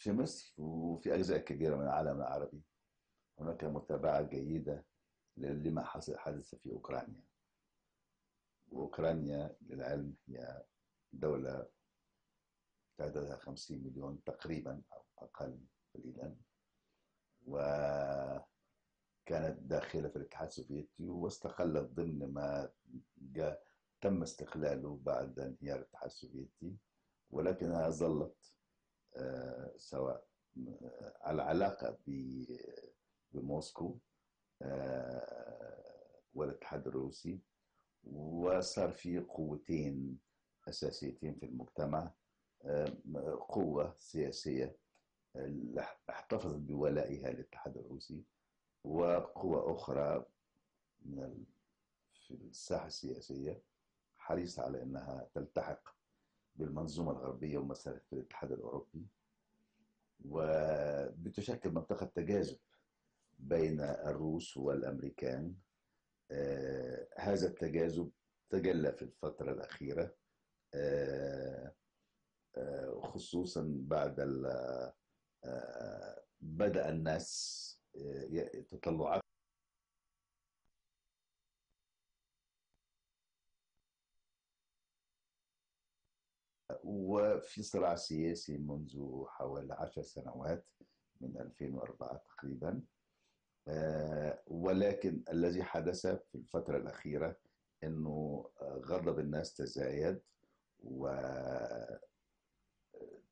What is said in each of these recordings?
في مصر وفي أجزاء كبيرة من العالم العربي. هناك متابعة جيدة لما حصل حدث في أوكرانيا. وأوكرانيا للعلم هي دولة تعدادها 50 مليون تقريبا أو أقل قليلا. وكانت داخلة في الاتحاد السوفيتي واستقلت ضمن ما جاء تم استقلاله بعد انهيار الاتحاد السوفيتي. ولكنها ظلت. سواء آه، على علاقة ب- بموسكو آه، والاتحاد الروسي وصار في قوتين أساسيتين في المجتمع آه، قوة سياسية آه، احتفظت بولائها للاتحاد الروسي وقوة أخرى من في الساحة السياسية حريصة على أنها تلتحق بالمنظومة الغربية ومثلا في الاتحاد الأوروبي وبتشكل منطقة تجاذب بين الروس والأمريكان. آه، هذا التجاذب تجلى في الفترة الأخيرة آه، آه، خصوصا بعد ال- آه، بدأ الناس آه، تطلعات وفي صراع سياسي منذ حوالي عشر سنوات من 2004 تقريبا. آه، ولكن الذي حدث في الفترة الأخيرة أنه آه، غضب الناس تزايد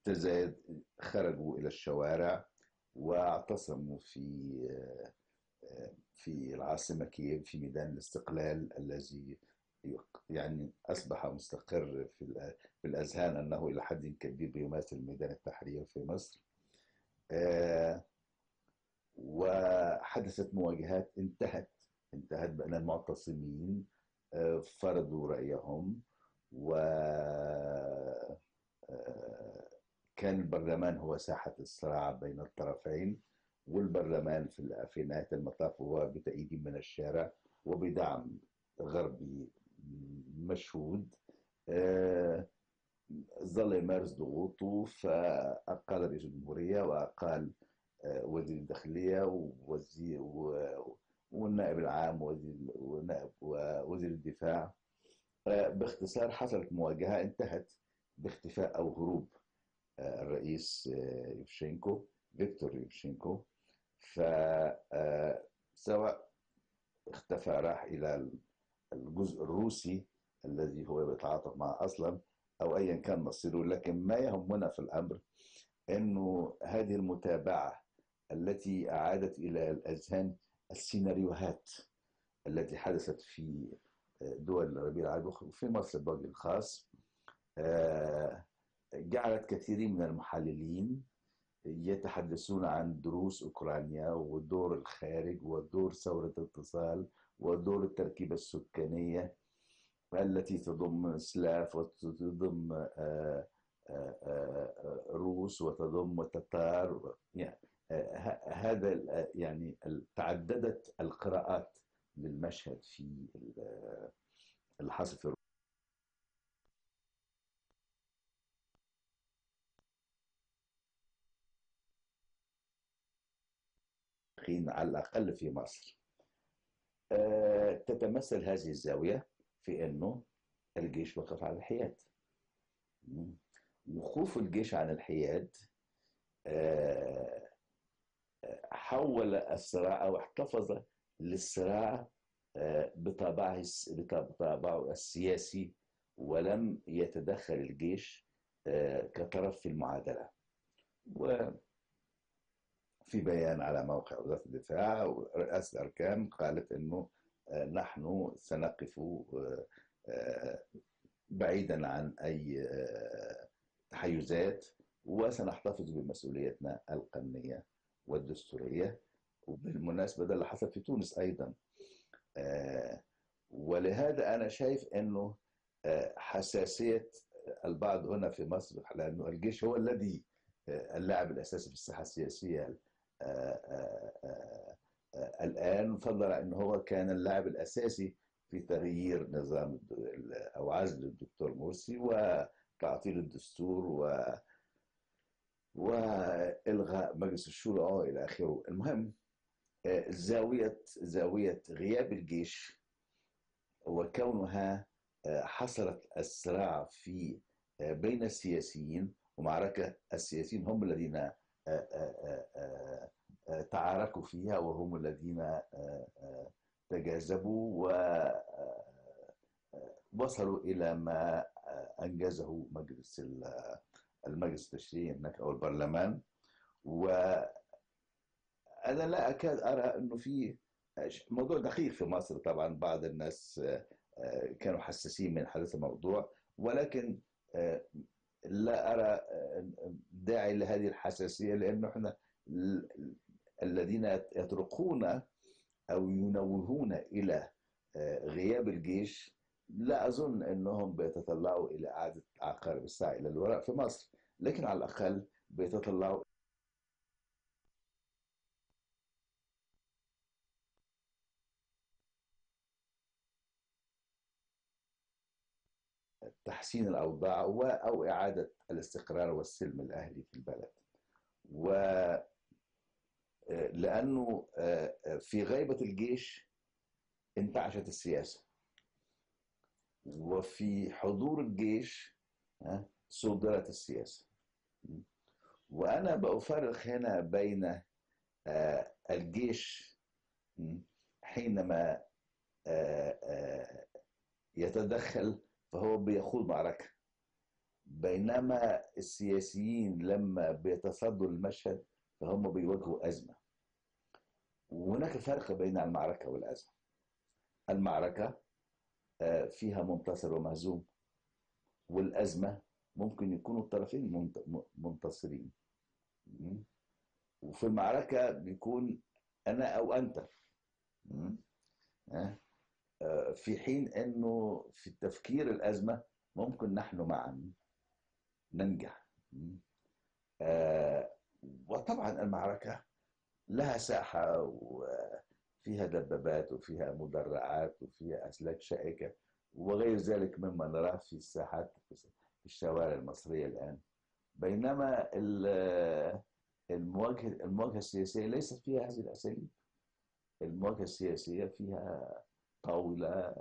وتزايد خرجوا إلى الشوارع واعتصموا في آه، آه، في العاصمة كييف في ميدان الاستقلال الذي يعني أصبح مستقر في الأ- في الأذهان أنه إلى حد كبير بيماثل ميدان التحرير في مصر. آه، وحدثت مواجهات انتهت انتهت بأن المعتصمين آه، فرضوا رأيهم و آه، كان البرلمان هو ساحة الصراع بين الطرفين والبرلمان في ال- في نهاية المطاف هو بتأييد من الشارع وبدعم غربي مشهود آه، ظل يمارس ضغوطه فأقال رئيس الجمهورية وأقال آه، وزير الداخلية ووزير والنائب العام وزير ونائب ووزير الدفاع. آه، باختصار حصلت مواجهة انتهت باختفاء أو هروب الرئيس يوشينكو فيكتور يوشينكو فسواء اختفى راح إلى الجزء الروسي الذي هو بيتعاطف معه أصلا أو أيا كان مصيره لكن ما يهمنا في الأمر أنه هذه المتابعة التي أعادت إلى الأذهان السيناريوهات التي حدثت في دول الربيع العربي وفي مصر بوجه الخاص آه، جعلت كثيرين من المحللين يتحدثون عن دروس أوكرانيا ودور الخارج ودور ثورة الاتصال ودور التركيبة السكانية التي تضم سلاف وتضم آه، آه، آه، روس وتضم تتار يعني هذا يعني تعددت القراءات للمشهد في ال- اللي حصل في الروسيين على الأقل في مصر. تتمثل هذه الزاوية في أنه الجيش وقف على الحياد. وقوف الجيش عن الحياد آه، حول الصراع أو احتفظ للصراع آه، بطابعه بطابعه السياسي ولم يتدخل الجيش آه، كطرف في المعادلة وفي بيان على موقع وزارة الدفاع ورئاسة الأركان قالت أنه آه، نحن سنقف آه، آه، بعيدا عن آه، تحيزات وسنحتفظ بمسؤوليتنا القانونية والدستورية وبالمناسبة ده اللي حصل في تونس أيضا. آه، ولهذا أنا شايف أنه آه، حساسية البعض هنا في مصر لأنه الجيش هو الذي اللاعب الأساسي في آه، آه، الآن فضلا أنه هو كان اللاعب الأساسي في تغيير نظام أو عزل الدكتور مرسي وتعطيل الدستور و وإلغاء مجلس الشورى. إلى آخره. المهم زاويه زاوية غياب الجيش وكونها حصلت الصراع في بين السياسيين ومعركة السياسيين هم الذين تعاركوا فيها وهم الذين تجاذبوا ووصلوا إلى ما أنجزه مجلس المجلس التشريعي هناك أو البرلمان. وأنا لا أكاد أرى أنه في موضوع دقيق في مصر طبعا. بعض الناس كانوا حساسين من حدث الموضوع. ولكن لا أرى داعي لهذه الحساسية لأنه إحنا الذين يطرقون أو ينوهون إلى غياب الجيش لا أظن إنهم بيتطلعوا إلى اعاده عقارب الساعة إلى الوراء في مصر. لكن على الأقل بيتطلعوا تحسين الأوضاع أو إعادة الاستقرار والسلم الأهلي في البلد. و لأنه في غيبة الجيش انتعشت السياسة. وفي حضور الجيش صدرت السياسة. وأنا بفرق هنا بين الجيش حينما يتدخل فهو بيخوض معركة. بينما السياسيين لما بيتصدوا المشهد فهم بيواجهوا أزمة. وهناك فرق بين المعركة والأزمة. المعركة فيها منتصر ومهزوم والأزمة ممكن يكونوا الطرفين منتصرين. وفي المعركة بيكون أنا أو أنت. في حين إنه في التفكير الأزمة ممكن نحن معا ننجح. وطبعا المعركة لها ساحة وفيها دبابات وفيها مدرعات وفيها أسلاك شائكة وغير ذلك مما نراه في الساحات في الشوارع المصرية الآن. بينما المواجهه المواجهة السياسية ليست فيها هذه الأساليب. المواجهة السياسية فيها طاولة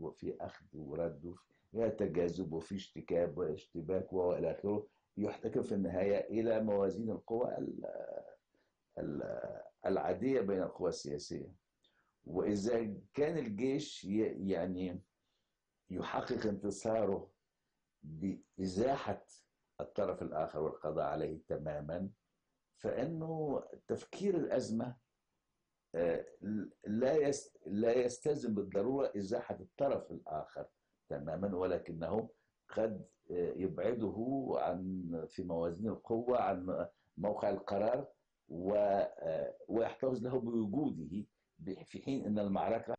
وفي أخذ ورد فيها تجاذب وفي اشتكاك واشتباك وإلى آخره. يحتكم في النهاية إلى موازين القوى العادية بين القوى السياسية. وإذا كان الجيش يعني يحقق انتصاره بإزاحة الطرف الآخر والقضاء عليه تماما فإنه تفكير الأزمة لا لا يستلزم بالضرورة إزاحة الطرف الآخر تماما ولكنه قد يبعده عن في موازين القوة عن موقع القرار ويحتفظ له بوجوده في حين إن المعركة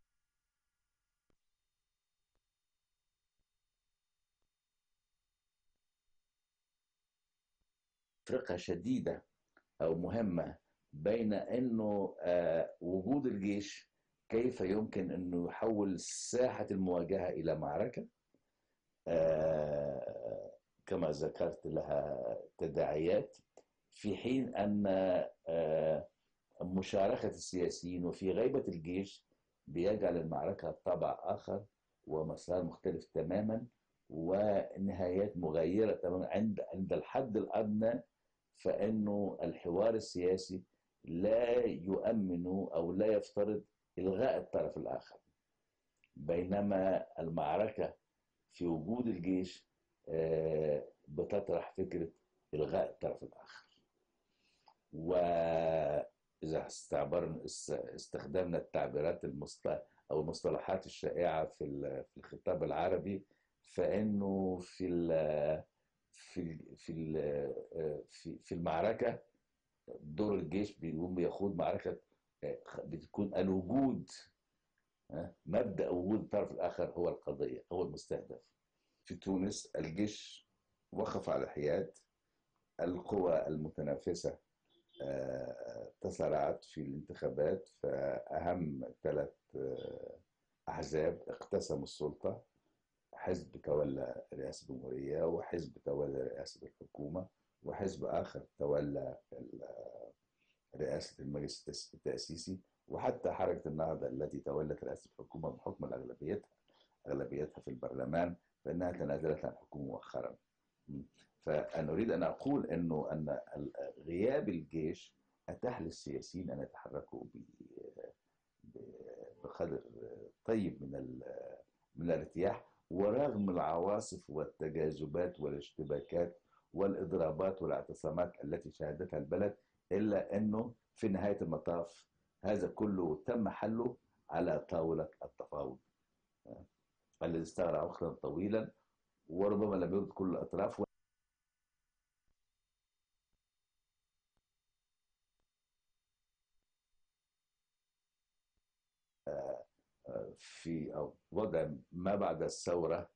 فرقة شديدة أو مهمة بين إنه وجود الجيش كيف يمكن إنه يحول ساحة المواجهة إلى معركة؟ كما ذكرت لها تداعيات في حين أن مشاركة السياسيين وفي غيبة الجيش بيجعل المعركة طابع آخر ومسار مختلف تماما ونهايات مغايره تماما عند عند الحد الأدنى فإنه الحوار السياسي لا يؤمن أو لا يفترض إلغاء الطرف الآخر بينما المعركة في وجود الجيش بتطرح فكرة إلغاء الطرف الآخر وإذا استعبرنا استخدمنا التعبيرات المصط... أو المصطلحات الشائعة في في الخطاب العربي فإنه في. في في في في المعركة دور الجيش بيقوم بيخوض معركة بتكون الوجود مبدأ وجود الطرف الآخر هو القضية هو المستهدف. في تونس الجيش وقف على حياد القوى المتنافسة تسارعت في الانتخابات فأهم ثلاث أحزاب اقتسموا السلطة حزب تولى رئاسة الجمهورية وحزب تولى رئاسة الحكومة. وحزب آخر تولى رئاسة المجلس التأسيسي وحتى حركة النهضة التي تولت رئاسة الحكومة بحكم أغلبيتها أغلبيتها في البرلمان فإنها تنازلت عن الحكومة مؤخرا. فأنا أريد أن أقول أنه أن غياب الجيش أتاح للسياسيين أن يتحركوا بقدر طيب من من الارتياح ورغم العواصف والتجاذبات والاشتباكات والإضرابات والاعتصامات التي شهدتها البلد إلا أنه في نهاية المطاف هذا كله تم حله على طاولة التفاوض. الذي استغرق وقتا طويلا وربما لم يرد كل الأطراف. في أو وضع ما بعد الثورة آه،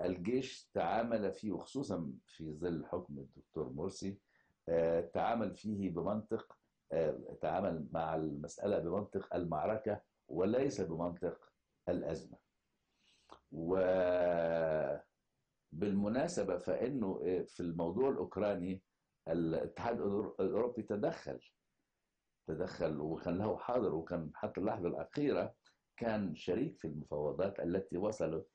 الجيش تعامل فيه وخصوصا في ظل حكم الدكتور مرسي آه، تعامل فيه بمنطق آه، تعامل مع المسألة بمنطق المعركة وليس بمنطق الأزمة. وبالمناسبة فإنه في الموضوع الأوكراني الاتحاد الأوروبي تدخل تدخل وكان له حاضر وكان حتى اللحظة الأخيرة كان شريك في المفاوضات التي وصلت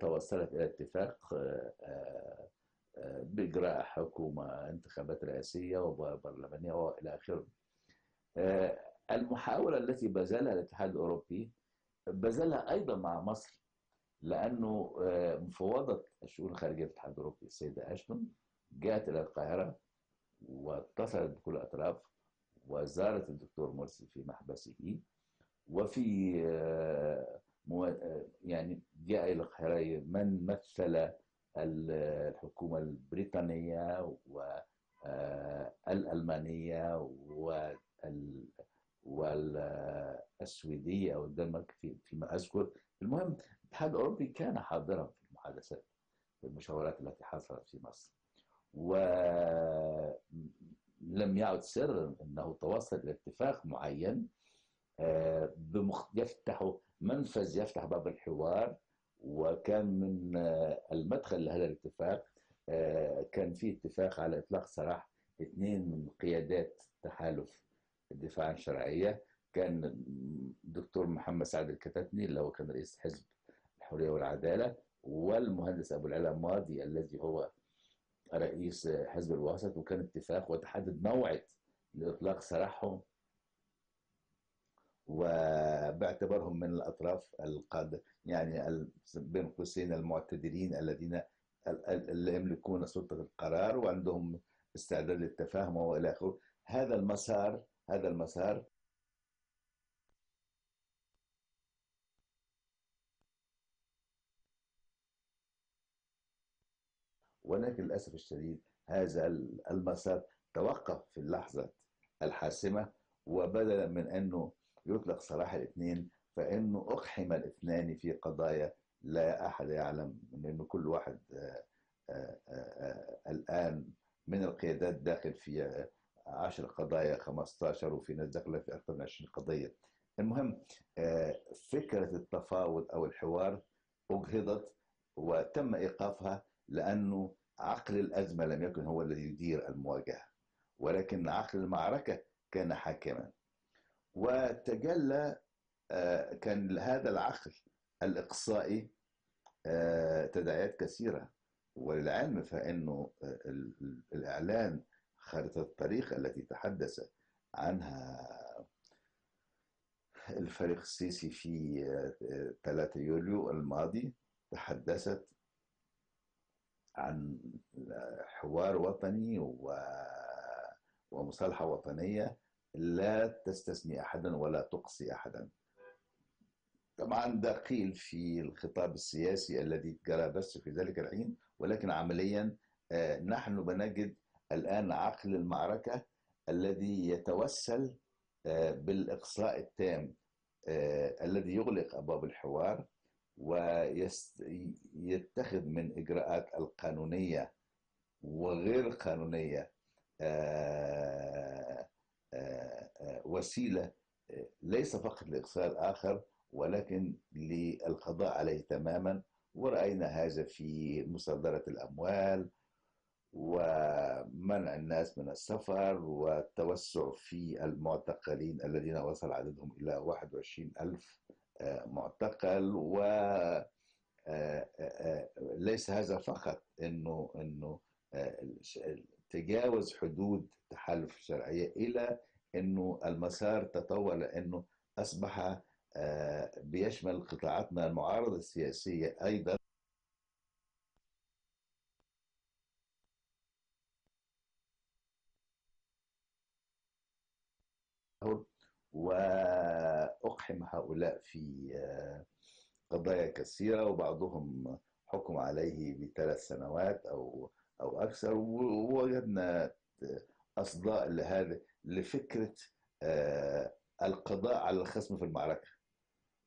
توصلت إلى اتفاق آه، آه، آه، بإجراء حكومة انتخابات رئاسية وبرلمانية وإلى آخره. المحاولة التي بذلها الاتحاد الأوروبي بذلها أيضا مع مصر لأنه مفوضة الشؤون الخارجية في الاتحاد الأوروبي السيدة أشتون جاءت إلى القاهرة واتصلت بكل الأطراف وزارت الدكتور مرسي في محبسه وفي يعني جاء إلى القاهرة من مثل ال- الحكومة البريطانية والألمانية وال والسويدية أو الدنمارك في فيما أذكر المهم الاتحاد الأوروبي كان حاضرا في المحادثات في المشاورات التي حصلت في مصر ولم يعد سرا أنه توصل إلى اتفاق معين آه،. يفتح منفذ يفتح باب الحوار وكان من آه، المدخل لهذا الاتفاق آه، كان في اتفاق على إطلاق سراح اثنين من قيادات تحالف الدفاع عن الشرعية. كان دكتور محمد سعد الكتاتني اللي هو كان رئيس حزب الحرية والعدالة والمهندس أبو العلا ماضي الذي هو رئيس حزب الوسط وكان اتفاق وتحدد موعد لإطلاق سراحهم وباعتبارهم من الأطراف القادة يعني بين قوسين المعتدلين الذين ال- ال- اللي يملكون سلطة القرار وعندهم استعداد للتفاهم وإلى آخره. هذا المسار هذا المسار ولكن للأسف الشديد هذا المسار توقف في اللحظه الحاسمة وبدلا من أنه يطلق سراح الاثنين فإنه أقحم الاثنان في قضايا لا أحد يعلم انه كل واحد آه، آه، آه، الآن من القيادات داخل في 10 قضايا 15 وفي ناس داخلة في أكثر من 20 قضية. المهم فكرة التفاوض أو الحوار أجهضت وتم إيقافها لأنه عقل الأزمة لم يكن هو الذي يدير المواجهة ولكن عقل المعركة كان حاكما. وتجلى آه، كان هذا العقل الإقصائي آه، تداعيات كثيرة. وللعلم فإنه آه، ال- ال- الإعلان خارطة الطريق التي تحدث عنها الفريق السيسي في آه، 3 يوليو الماضي تحدثت عن حوار وطني ومصالحة وطنية لا تستثني أحدا ولا تقصي أحدا. طبعا ده قيل في الخطاب السياسي الذي جرى بس في ذلك الحين ولكن عمليا آه، نحن بنجد الآن عقل المعركة الذي يتوسل آه، بالإقصاء التام آه، الذي يغلق أبواب الحوار ويتخذ من إجراءات القانونية وغير قانونية آه، وسيلة آه، ليس فقط لإقصاء الآخر ولكن للقضاء عليه تماما. ورأينا هذا في مصادرة الأموال ومنع الناس من السفر والتوسع في المعتقلين الذين وصل عددهم إلى 21 ألف معتقل. و ليس هذا فقط إنه إنه تجاوز حدود تحالف الشرعيه إلى إنه المسار تطور لأنه أصبح بيشمل قطاعات من المعارضة السياسية أيضا. وأقحم هؤلاء في قضايا كثيرة وبعضهم حكم عليه بثلاث سنوات أو أو أكثر ووجدنا أصداء لهذا لفكرة القضاء على الخصم في المعركة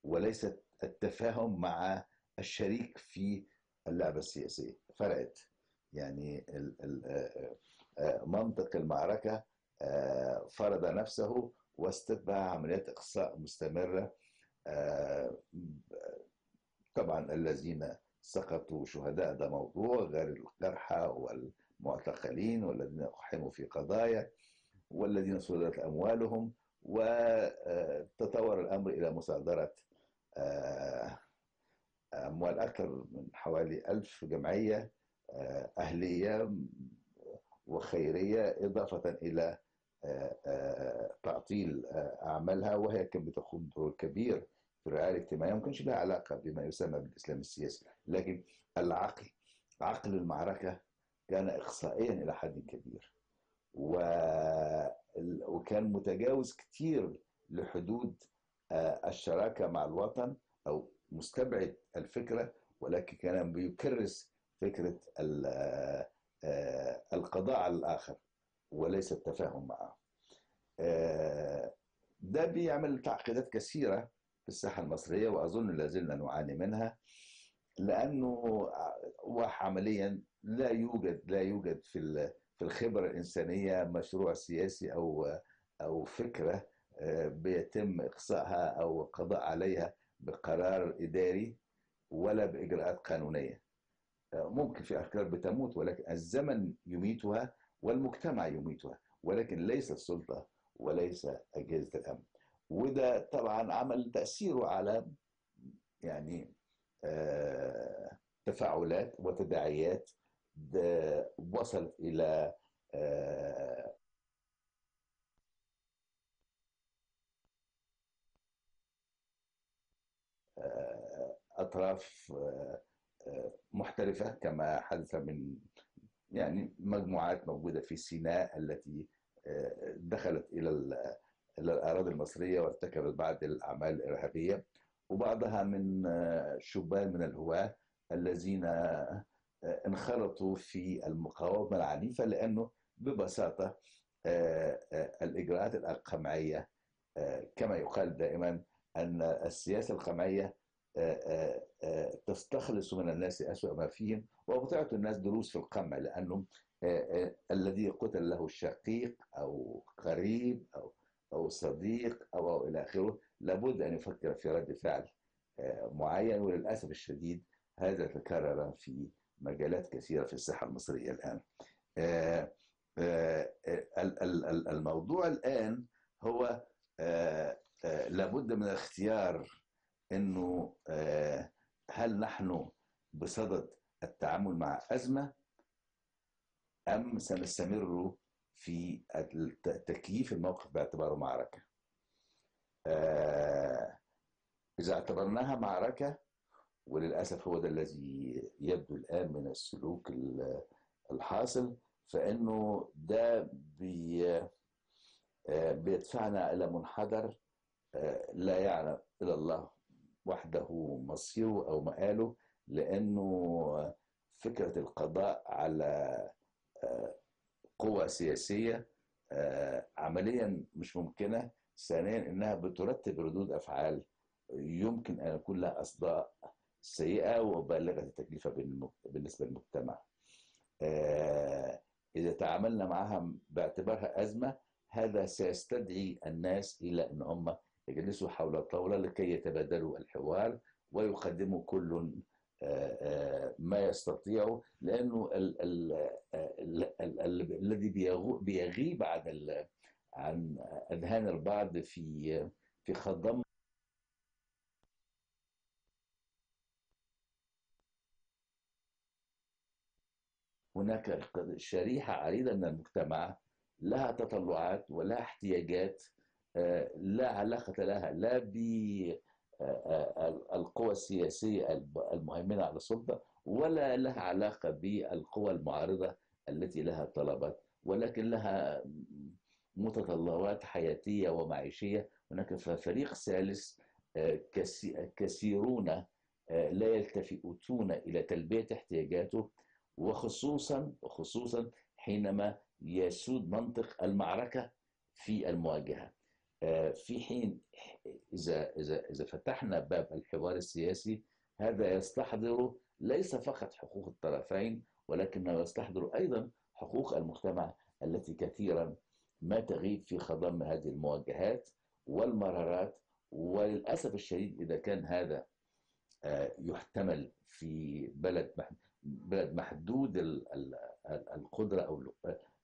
وليس التفاهم مع الشريك في اللعبة السياسية. فرقت. يعني منطق المعركة فرض نفسه واستتبع عمليات إقصاء مستمرة طبعا الذين سقطوا شهداء ده موضوع غير الجرحى والمعتقلين والذين أقحموا في قضايا. والذين صدرت أموالهم وتطور الأمر إلى مصادرة أموال أكثر من حوالي ألف جمعية أهلية وخيرية إضافة إلى تعطيل أعمالها وهي كانت بتقوم دور كبير في الرعاية الاجتماعية ما كانش لها علاقة بما يسمى بالإسلام السياسي. لكن العقل عقل المعركة كان اقصائيا إلى حد كبير. و... وكان متجاوز كتير لحدود الشراكة مع الوطن أو مستبعد الفكرة ولكن كان بيكرس فكرة القضاء على الآخر وليس التفاهم معه. ده بيعمل تعقيدات كثيرة في الساحة المصرية وأظن لا زلنا نعاني منها لأنه وعمليا لا يوجد لا يوجد في في الخبرة الإنسانية مشروع سياسي أو أو فكرة بيتم إقصائها أو القضاء عليها بقرار إداري ولا بإجراءات قانونية. ممكن في أفكار بتموت ولكن الزمن يميتها والمجتمع يميتها ولكن ليس السلطه وليس أجهزة الأمن. وده طبعا عمل تاثيره على يعني آه تفاعلات وتداعيات وصلت إلى آه آه اطراف محترفة كما حدث من يعني مجموعات موجودة في سيناء التي دخلت إلى إلى الأراضي المصرية وارتكبت بعض الأعمال الإرهابية وبعضها من شبان من الهواة الذين انخرطوا في المقاومة العنيفة لأنه ببساطة الإجراءات القمعية كما يقال دائما أن السياسة القمعية تستخلص من الناس اسوء ما فيهم وبتعطي الناس دروس في القمع لأنهم الذي قتل له شقيق أو قريب أو أو صديق أو, أو إلى آخره لابد أن يفكر في رد فعل معين وللأسف الشديد هذا تكرر في مجالات كثيرة في الساحة المصرية الآن. الموضوع الآن هو لابد من اختيار إنه هل نحن بصدد التعامل مع أزمة أم سنستمر في تكييف الموقف باعتباره معركة إذا اعتبرناها معركة وللأسف هو ده الذي يبدو الآن من السلوك الحاصل فإنه ده بي بيدفعنا إلى منحدر لا يعلم إلا الله وحده مصيره أو مآله لأنه فكرة القضاء على قوى سياسية عمليا مش ممكنة ثانيا إنها بترتب ردود أفعال يمكن أن يكون لها أصداء سيئة وبالغه التكلفة بالنسبة للمجتمع. إذا تعاملنا معها باعتبارها أزمة هذا سيستدعي الناس إلى إن هم يجلسوا حول الطاولة لكي يتبادلوا الحوار ويقدموا كل ما ال ال ال ال ال الذي بيغيب عن عن أذهان البعض في في خضم هناك شريحة عريضة من المجتمع لها تطلعات ولها احتياجات لا علاقة لها لا ب القوى السياسية المهيمنة على السلطة ولا لها علاقة بالقوى المعارضة التي لها طلبات ولكن لها متطلبات حياتية ومعيشية. هناك فريق ثالث كثيرون لا يلتفتون إلى تلبية احتياجاته. وخصوصا وخصوصا حينما يسود منطق المعركة في المواجهة. في حين إذا إذا إذا فتحنا باب الحوار السياسي هذا يستحضر ليس فقط حقوق الطرفين ولكنه يستحضر أيضا حقوق المجتمع التي كثيرا ما تغيب في خضم هذه المواجهات والمرارات. وللأسف الشديد إذا كان هذا يحتمل في بلد محدود القدرة أو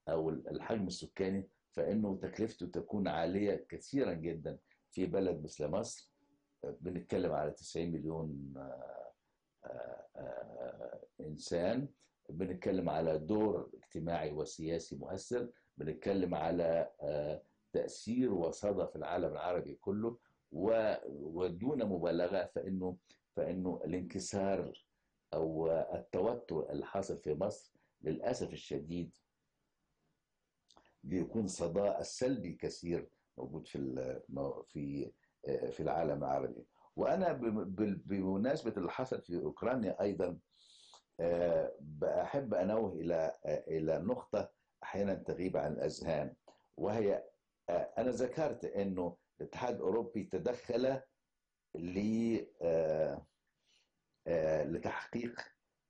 أو الحجم السكاني فإنه تكلفته تكون عالية كثيرا جدا في بلد مثل مصر. بنتكلم على 90 مليون إنسان. بنتكلم على دور اجتماعي وسياسي مؤثر. بنتكلم على تأثير وصدى في العالم العربي كله. ودون مبالغة فإنه فإنه الانكسار أو التوتر اللي حاصل في مصر للأسف الشديد بيكون صداء السلبي كثير موجود في في في العالم العربي. وأنا بمناسبة اللي حصل في أوكرانيا أيضا بحب أنوه إلى إلى نقطة أحيانا تغيب عن الأذهان وهي أنا ذكرت إنه الاتحاد الأوروبي تدخل لتحقيق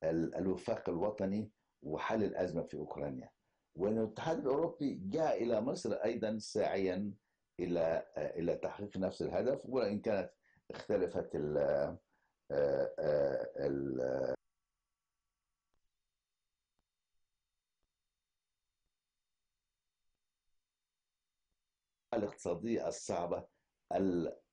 الوفاق الوطني وحل الأزمة في أوكرانيا. وأن الاتحاد الأوروبي جاء إلى مصر أيضا ساعيا إلى إلى تحقيق نفس الهدف وان كانت اختلفت ال ال الاقتصادية الصعبة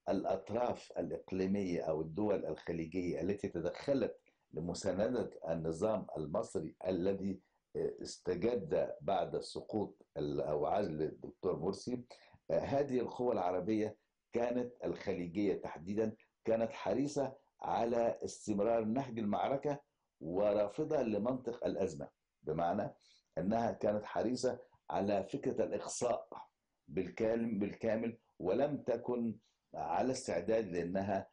الأطراف الإقليمية أو الدول الخليجية التي تدخلت لمساندة النظام المصري الذي استجد بعد سقوط أو عزل الدكتور مرسي هذه القوى العربية كانت الخليجية تحديدا كانت حريصة على استمرار نهج المعركة ورافضة لمنطق الأزمة بمعنى أنها كانت حريصة على فكرة الإقصاء بالكامل بالكامل ولم تكن على استعداد لأنها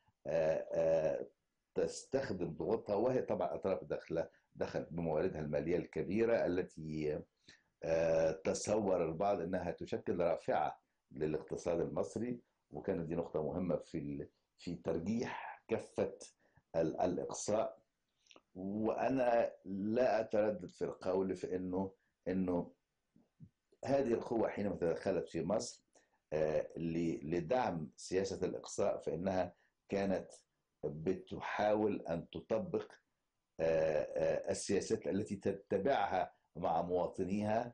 تستخدم ضغوطها وهي طبعا أطراف داخلة دخلت بمواردها المالية الكبيرة التي تصور البعض إنها تشكل رافعة للاقتصاد المصري. وكانت دي نقطة مهمة في في ترجيح كفه الإقصاء. وأنا لا أتردد في القول في إنه إنه هذه القوة حينما تدخلت في مصر لدعم سياسة الإقصاء فإنها كانت بتحاول أن تطبق السياسات التي تتبعها مع مواطنيها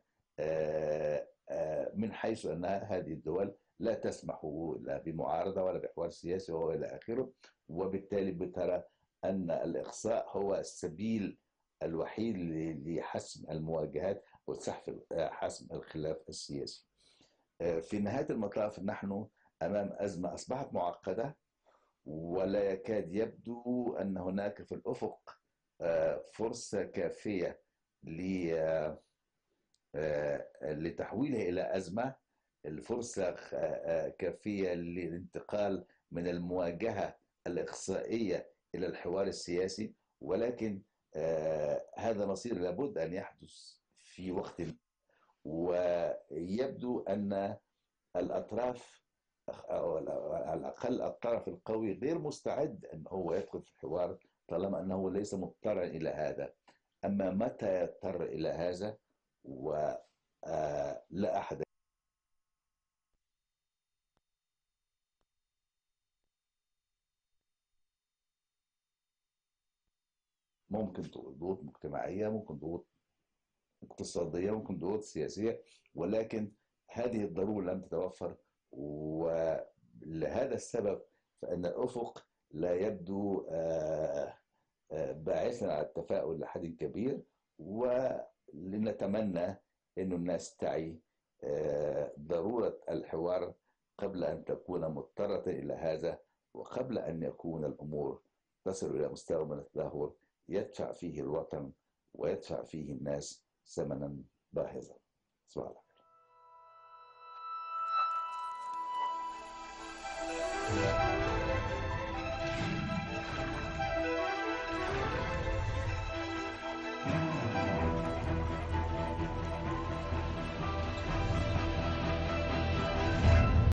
من حيث أنها هذه الدول لا تسمح لا بمعارضة ولا بحوار سياسي والى آخره وبالتالي بترى أن الإقصاء هو السبيل الوحيد لحسم المواجهات وسحب حسم الخلاف السياسي. في نهاية المطاف نحن أمام أزمة أصبحت معقدة ولا يكاد يبدو أن هناك في الأفق فرصة كافية لتحويلها إلى أزمة. الفرصة كافية للانتقال من المواجهة الإقصائية إلى الحوار السياسي ولكن هذا مصير لابد أن يحدث في وقت ويبدو أن الأطراف أو على الأقل الطرف القوي غير مستعد أن هو يدخل في الحوار طالما أنه ليس مضطرا إلى هذا. أما متى يضطر إلى هذا؟ ولا أحد. ممكن ضغوط مجتمعية ممكن ضغوط اقتصادية ممكن ضغوط سياسية ولكن هذه الضرورة لم تتوفر ولهذا السبب فإن الأفق لا يبدو باعثا على التفاؤل لحد كبير ولنتمنى أن الناس تعي ضرورة الحوار قبل أن تكون مضطرة إلى هذا وقبل أن يكون الأمور تصل إلى مستوى من التدهور يدفع فيه الوطن ويدفع فيه الناس ثمنا باهظا. صباح الخير.